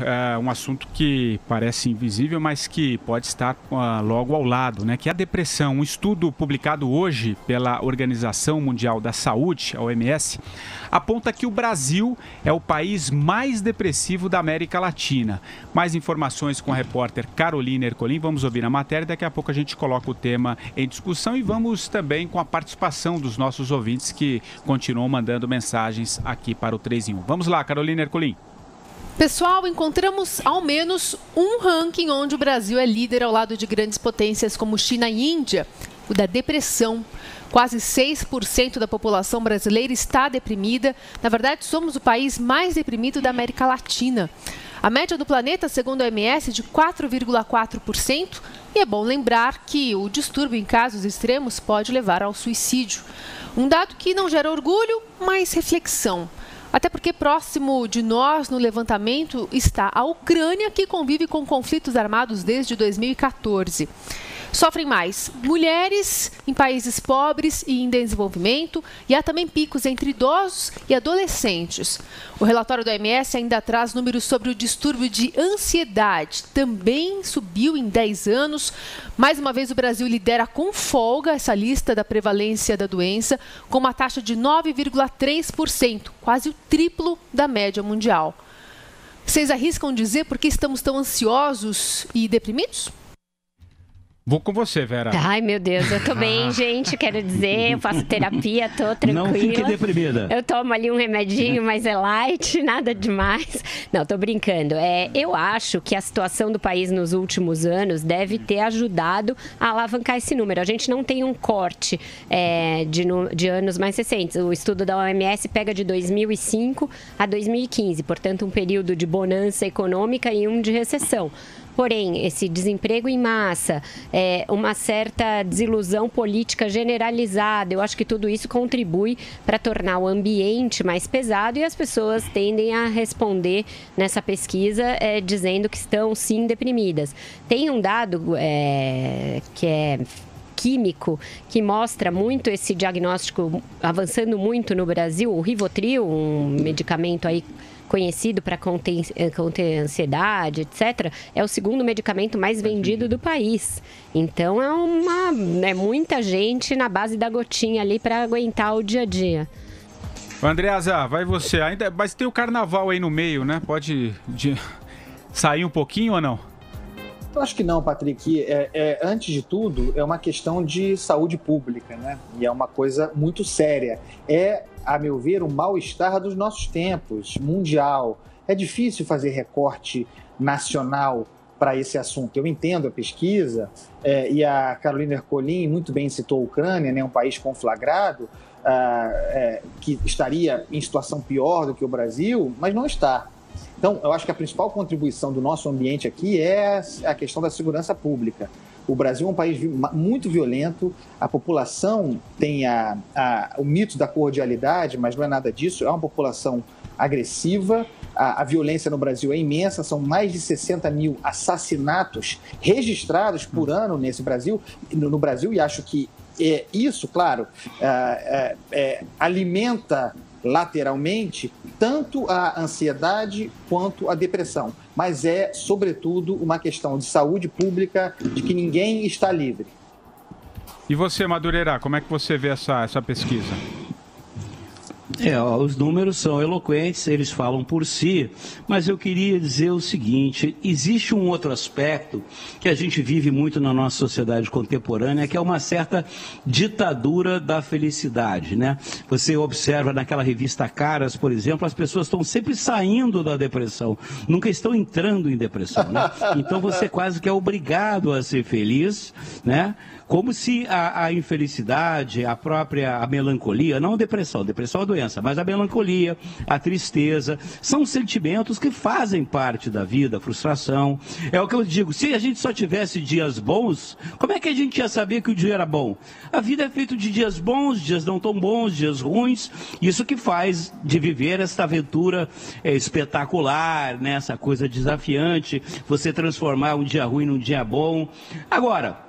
é, um assunto que parece invisível, mas que pode estar uh, logo ao lado, né? Que é a depressão. Um estudo publicado hoje pela Organização Mundial da Saúde, a OMS, aponta que o Brasil é o país mais depressivo da América Latina. Mais informações com a repórter Carolina Ercolim. Vamos ouvir a matéria. Daqui a pouco a gente coloca o tema em discussão e vamos também com a participação dos nossos ouvintes que continuam mandando mensagens aqui para o 3 em 1. Vamos lá, Carolina Ercolim. Pessoal, encontramos ao menos um ranking onde o Brasil é líder ao lado de grandes potências como China e Índia, o da depressão. Quase 6% da população brasileira está deprimida. Na verdade, somos o país mais deprimido da América Latina. A média do planeta, segundo a OMS, é de 4,4%. E é bom lembrar que o distúrbio em casos extremos pode levar ao suicídio. Um dado que não gera orgulho, mas reflexão. Até porque próximo de nós no levantamento está a Ucrânia, que convive com conflitos armados desde 2014. Sofrem mais mulheres em países pobres e em desenvolvimento, e há também picos entre idosos e adolescentes. O relatório da OMS ainda traz números sobre o distúrbio de ansiedade. Também subiu em 10 anos. Mais uma vez, o Brasil lidera com folga essa lista da prevalência da doença, com uma taxa de 9,3%, quase o triplo da média mundial. Vocês arriscam dizer por que estamos tão ansiosos e deprimidos? Vou com você, Vera. Ai, meu Deus, eu tô bem, gente. Quero dizer, eu faço terapia, tô tranquila. Não fique deprimida. Eu tomo ali um remedinho, mas é light, nada demais. Não, tô brincando. É, eu acho que a situação do país nos últimos anos deve ter ajudado a alavancar esse número. A gente não tem um corte é, de, de anos mais recentes. O estudo da OMS pega de 2005 a 2015, portanto, um período de bonança econômica e um de recessão. Porém, esse desemprego em massa, é, uma certa desilusão política generalizada, eu acho que tudo isso contribui para tornar o ambiente mais pesado e as pessoas tendem a responder nessa pesquisa é, dizendo que estão sim deprimidas. Tem um dado é, que é químico que mostra muito esse diagnóstico avançando muito no Brasil, o Rivotril, um medicamento aí conhecido para conter, eh, conter ansiedade, etc., é o segundo medicamento mais vendido do país. Então é uma é muita gente na base da gotinha ali para aguentar o dia a dia. Andreasa, vai você. Ainda, mas tem o carnaval aí no meio, né? Pode de, sair um pouquinho ou não? Eu acho que não, Patrick. É, é, antes de tudo, é uma questão de saúde pública, né? E é uma coisa muito séria. É a meu ver, o mal-estar dos nossos tempos, mundial. É difícil fazer recorte nacional para esse assunto. Eu entendo a pesquisa, é, e a Carolina Ercolim muito bem citou a Ucrânia, né, um país conflagrado, ah, é, que estaria em situação pior do que o Brasil, mas não está. Então, eu acho que a principal contribuição do nosso ambiente aqui é a questão da segurança pública. O Brasil é um país muito violento, a população tem a, a, o mito da cordialidade, mas não é nada disso, é uma população agressiva, a, a, violência no Brasil é imensa, são mais de 60 mil assassinatos registrados por ano nesse Brasil, no, no Brasil, e acho que é, isso, claro, é, é, é alimenta lateralmente tanto a ansiedade quanto a depressão, mas é, sobretudo, uma questão de saúde pública, de que ninguém está livre. E você, Madureira, como é que você vê essa, essa pesquisa? É, os números são eloquentes, eles falam por si, mas eu queria dizer o seguinte: existe um outro aspecto que a gente vive muito na nossa sociedade contemporânea, que é uma certa ditadura da felicidade, né? Você observa naquela revista Caras, por exemplo, as pessoas estão sempre saindo da depressão, nunca estão entrando em depressão, né? Então você quase que é obrigado a ser feliz, né? Como se a, a, infelicidade, a própria a melancolia, não a depressão, depressão é doença, mas a melancolia, a tristeza, são sentimentos que fazem parte da vida, a frustração. É o que eu digo, se a gente só tivesse dias bons, como é que a gente ia saber que o dia era bom? A vida é feita de dias bons, dias não tão bons, dias ruins, isso que faz de viver esta aventura é, espetacular, né? essa coisa desafiante, você transformar um dia ruim num dia bom. Agora,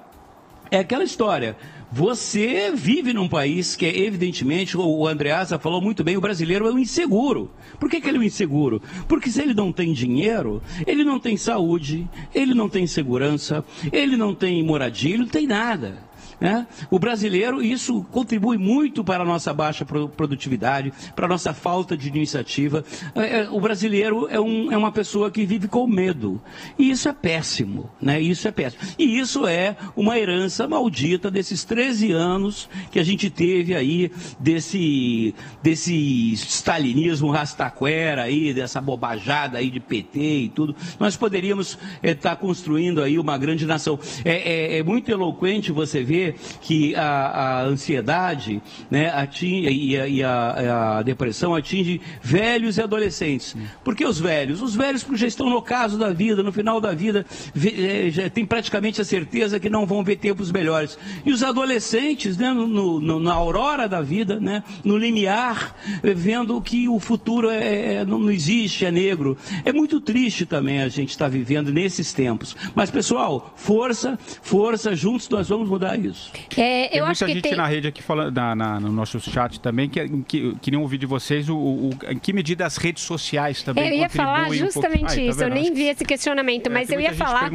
é aquela história. você vive num país que é evidentemente, o Andreasa falou muito bem, o brasileiro é um inseguro. Por que, que ele é um inseguro? Porque se ele não tem dinheiro, ele não tem saúde, ele não tem segurança, ele não tem moradia, ele não tem nada. Né? O brasileiro, isso contribui muito para a nossa baixa produtividade, para a nossa falta de iniciativa. É, é, o brasileiro é, um, é uma pessoa que vive com medo. E isso é péssimo. Né? Isso é péssimo. E isso é uma herança maldita desses 13 anos que a gente teve aí, desse, desse stalinismo rastaquera aí, dessa bobajada aí de PT e tudo. Nós poderíamos estar é, tá construindo aí uma grande nação. É, é, é muito eloquente você ver que a, a ansiedade né, atinge, e, a, e a, a, depressão atinge velhos e adolescentes. Por que os velhos? Os velhos porque já estão no caso da vida, no final da vida, é, já tem praticamente a certeza que não vão ver tempos melhores. E os adolescentes, né, no, no, na aurora da vida, né, no limiar, vendo que o futuro é, é, não existe, é negro. É muito triste também a gente estar tá vivendo nesses tempos. Mas, pessoal, força, força, juntos nós vamos mudar isso. É, tem muita gente tem... na rede aqui falando, na, na, no nosso chat também, que, que queriam ouvir de vocês o, o, em que medida as redes sociais também Eu ia falar justamente um isso, Ai, tá eu nem vi esse questionamento, é, mas eu ia falar.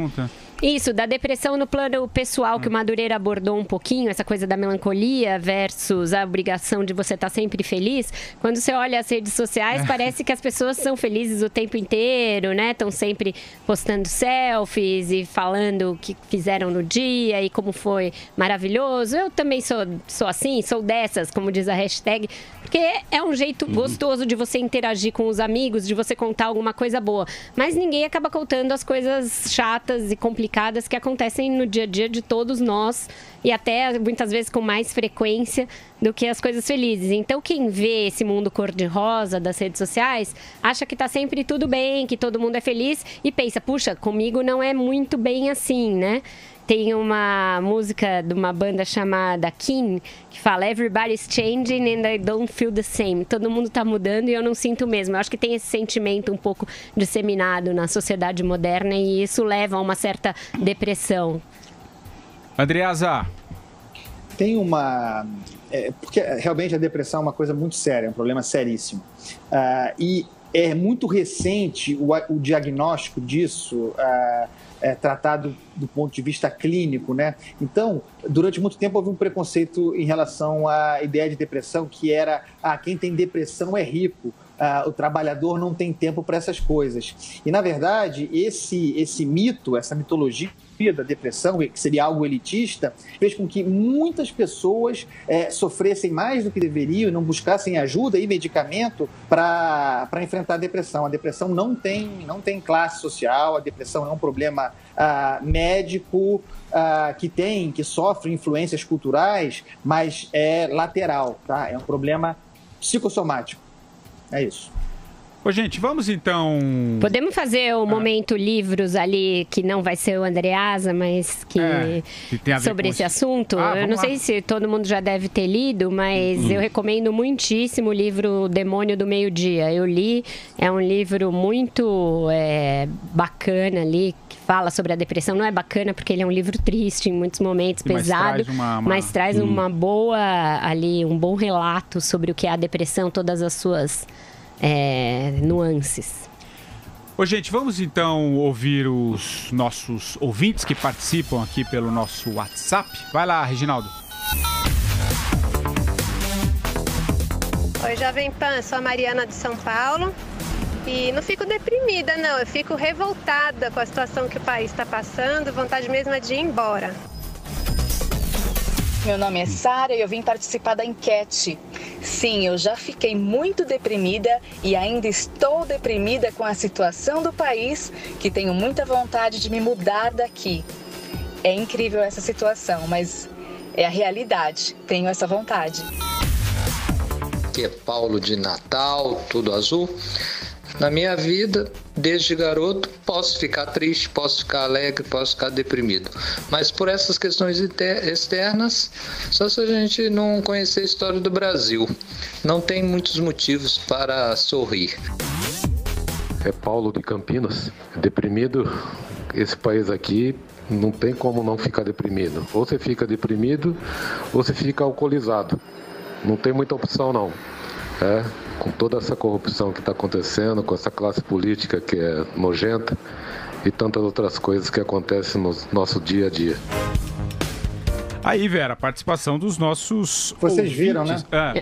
Isso, da depressão no plano pessoal, que o Madureira abordou um pouquinho, essa coisa da melancolia versus a obrigação de você estar tá sempre feliz. Quando você olha as redes sociais, é. parece que as pessoas são felizes o tempo inteiro, né? Estão sempre postando selfies e falando o que fizeram no dia e como foi maravilhoso. Eu também sou, sou assim, sou dessas, como diz a hashtag, porque é um jeito uhum. gostoso de você interagir com os amigos, de você contar alguma coisa boa. Mas ninguém acaba contando as coisas chatas e complicadas que acontecem no dia a dia de todos nós e até muitas vezes com mais frequência do que as coisas felizes. Então, quem vê esse mundo cor-de-rosa das redes sociais acha que está sempre tudo bem, que todo mundo é feliz e pensa, puxa, comigo não é muito bem assim, né? Tem uma música de uma banda chamada King que fala Everybody's changing and I don't feel the same. Todo mundo está mudando e eu não sinto mesmo. Eu acho que tem esse sentimento um pouco disseminado na sociedade moderna e isso leva a uma certa depressão. Andreasa. Tem uma. É, porque realmente a depressão é uma coisa muito séria, é um problema seríssimo. Uh, e é muito recente o, o diagnóstico disso. Uh, é, tratado do ponto de vista clínico, né? Então, durante muito tempo houve um preconceito em relação à ideia de depressão, que era, ah, quem tem depressão é rico, ah, o trabalhador não tem tempo para essas coisas. E, na verdade, esse, esse mito, essa mitologia da depressão, que seria algo elitista, fez com que muitas pessoas é, sofressem mais do que deveriam e não buscassem ajuda e medicamento para enfrentar a depressão. A depressão não tem, não tem classe social, a depressão é um problema ah, médico ah, que tem, que sofre influências culturais, mas é lateral, tá? É um problema psicossomático. É isso. Ô, gente, vamos então. Podemos fazer o ah. momento livros ali, que não vai ser o Andreasa, mas que. É, que sobre esse assunto. Ah, eu não lá. sei se todo mundo já deve ter lido, mas hum. eu recomendo muitíssimo o livro Demônio do Meio-Dia. Eu li, é um livro muito é, bacana ali, que fala sobre a depressão. Não é bacana porque ele é um livro triste em muitos momentos, mas pesado, traz uma, uma... mas traz hum. uma boa ali, um bom relato sobre o que é a depressão, todas as suas é, nuances. Ô, gente, vamos então ouvir os nossos ouvintes que participam aqui pelo nosso WhatsApp. Vai lá, Reginaldo. Oi, Jovem Pan, sou a Mariana de São Paulo. E não fico deprimida, não. Eu fico revoltada com a situação que o país está passando, vontade mesmo é de ir embora. Meu nome é Sara e eu vim participar da enquete. Sim, eu já fiquei muito deprimida e ainda estou deprimida com a situação do país, que tenho muita vontade de me mudar daqui. É incrível essa situação, mas é a realidade. Tenho essa vontade. Aqui é Paulo de Natal, tudo azul. Na minha vida, desde garoto, posso ficar triste, posso ficar alegre, posso ficar deprimido. Mas por essas questões externas, só se a gente não conhecer a história do Brasil. Não tem muitos motivos para sorrir. É Paulo de Campinas, deprimido esse país aqui não tem como não ficar deprimido. Ou você fica deprimido, ou você fica alcoolizado. Não tem muita opção não. É, com toda essa corrupção que está acontecendo, com essa classe política que é nojenta e tantas outras coisas que acontecem no nosso dia a dia. Aí, Vera, a participação dos nossos. Vocês ouvintes. viram, né? Ah,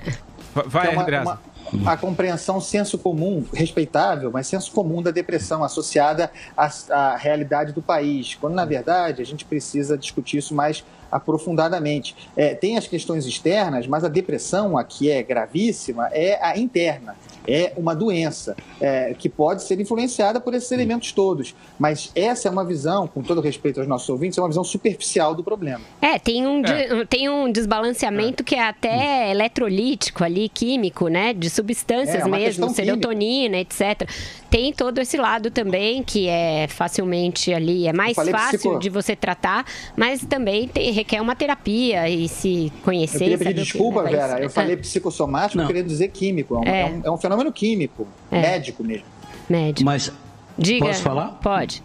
vai, é uma, Andreasa. uma, a compreensão senso comum, respeitável, mas senso comum da depressão associada à, à realidade do país, quando na verdade a gente precisa discutir isso mais aprofundadamente. É, tem as questões externas, mas a depressão, a que é gravíssima, é a interna. É uma doença é, que pode ser influenciada por esses elementos todos. Mas essa é uma visão, com todo respeito aos nossos ouvintes, é uma visão superficial do problema. É, tem um, é. tem um desbalanceamento é. que é até eletrolítico ali, químico, né? De substâncias é, mesmo, serotonina, etc. Tem todo esse lado também, que é facilmente ali, é mais fácil psico... de você tratar, mas também tem, requer uma terapia e se conhecer. Eu queria pedir desculpa, que, Vera, eu falei psicossomático, eu queria dizer químico. É, é. um, é um fenômeno químico, é. médico mesmo. Médico. Mas Diga, posso falar? Pode.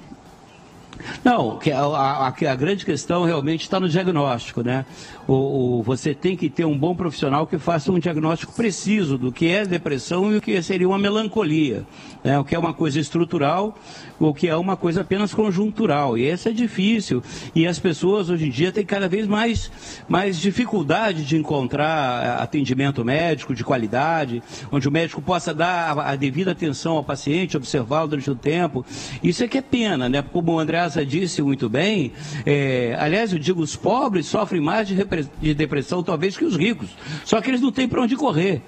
Não, a, a, a, grande questão realmente está no diagnóstico, né? O, o, você tem que ter um bom profissional que faça um diagnóstico preciso do que é depressão e o que seria uma melancolia, né? o que é uma coisa estrutural, o que é uma coisa apenas conjuntural. E isso é difícil. E as pessoas hoje em dia têm cada vez mais, mais dificuldade de encontrar eh, atendimento médico de qualidade, onde o médico possa dar a, a devida atenção ao paciente, observá-lo durante o tempo. Isso é que é pena, né? Como o Andreasa disse muito bem, é, aliás, eu digo, os pobres sofrem mais de, de depressão talvez que os ricos. Só que eles não têm para onde correr.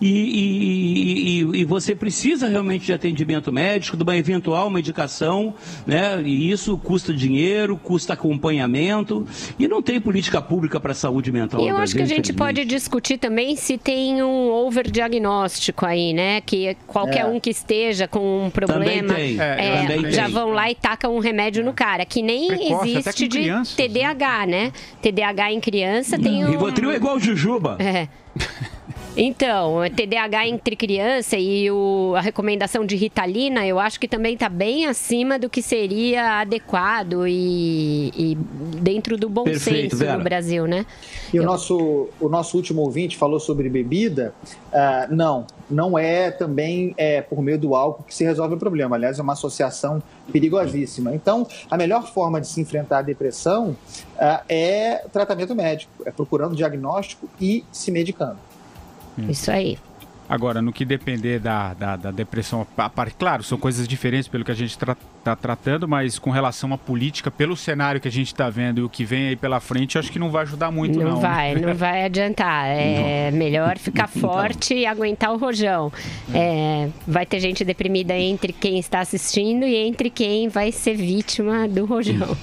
E, e, e, e, você precisa realmente de atendimento médico, de uma eventual medicação, né? E isso custa dinheiro, custa acompanhamento, e não tem política pública para a saúde mental. E eu acho que a gente pode discutir também se tem um overdiagnóstico aí, né? Que qualquer é. um que esteja com um problema é, é, já vão lá e tacam um remédio no cara, que nem Precoce, existe de crianças, TDAH, né? TDAH em criança tem um. Rivotril é igual o Jujuba. É. Então, TDAH entre criança e o, a recomendação de Ritalina, eu acho que também está bem acima do que seria adequado e, e dentro do bom Perfeito, senso Vera. no Brasil, né? E eu... o, nosso, o nosso último ouvinte falou sobre bebida. Uh, não, não é também é, por meio do álcool que se resolve o problema. Aliás, é uma associação perigosíssima. Então, a melhor forma de se enfrentar a depressão uh, é tratamento médico, é procurando diagnóstico e se medicando. Isso aí. Agora, no que depender da, da, da depressão, claro, são coisas diferentes pelo que a gente está tra tratando, mas com relação à política, pelo cenário que a gente está vendo e o que vem aí pela frente, acho que não vai ajudar muito, não. Não vai, não vai adiantar. É não. melhor ficar então. forte e aguentar o rojão. É, vai ter gente deprimida entre quem está assistindo e entre quem vai ser vítima do rojão.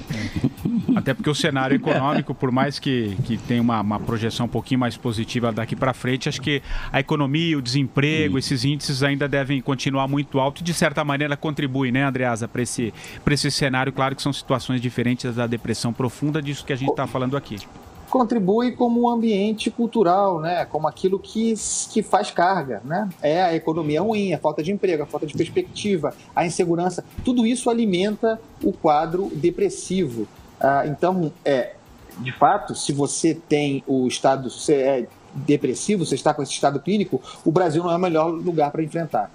Até porque o cenário econômico, por mais que, que tenha uma, uma projeção um pouquinho mais positiva daqui para frente, acho que a economia, o desemprego, esses índices ainda devem continuar muito altos e, de certa maneira, contribui, né, Andreasa, para esse, esse cenário. Claro que são situações diferentes da depressão profunda, disso que a gente está falando aqui contribui como um ambiente cultural, né? Como aquilo que, que faz carga, né? É a economia ruim, a falta de emprego, a falta de perspectiva, a insegurança. Tudo isso alimenta o quadro depressivo. Ah, então, é, de fato, se você tem o estado, você é depressivo, você está com esse estado clínico, o Brasil não é o melhor lugar para enfrentar.